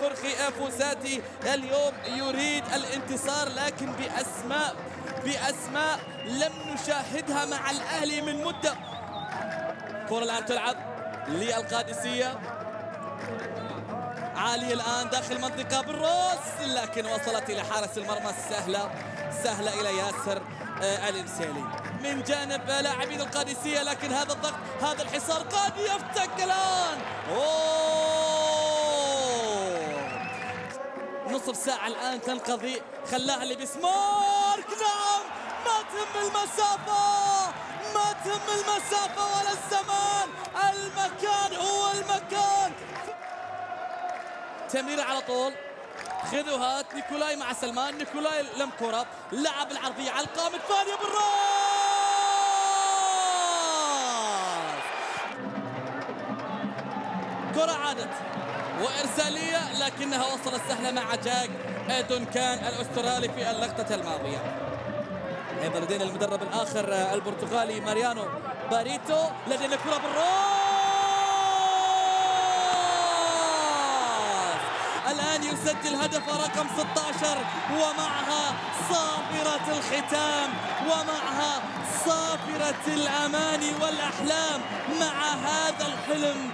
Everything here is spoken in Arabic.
خورخي فوساتي اليوم يريد الانتصار لكن بأسماء بأسماء لم نشاهدها مع الأهلي من مدة. كرة الآن تلعب للقادسية. عالية الآن داخل منطقة بالروس لكن وصلت إلى حارس المرمى السهلة سهلة إلى ياسر آه الإمسيلي من جانب لاعبين القادسية لكن هذا الضغط هذا الحصار قد يفتك الآن. نصف ساعة الآن تنقضي خلاها لبسمارك نعم ما تهم المسافة ما تهم المسافة ولا الزمان. المكان هو المكان. تمريرة على طول. خذوا هات نيكولاي مع سلمان. نيكولاي لم كرة. لعب العرضية على القائم الثانية بالراس. كرة عادت. وإرسالية لكنها وصلت سهلة مع جاك. دونكان الأسترالي في اللقطة الماضية. أيضا لدينا المدرب الآخر البرتغالي ماريانو باريتو لدينا كرة بالراس الآن يسجل هدف رقم 16 ومعها صافرة الختام ومعها صافرة الأماني والأحلام مع هذا الحلم.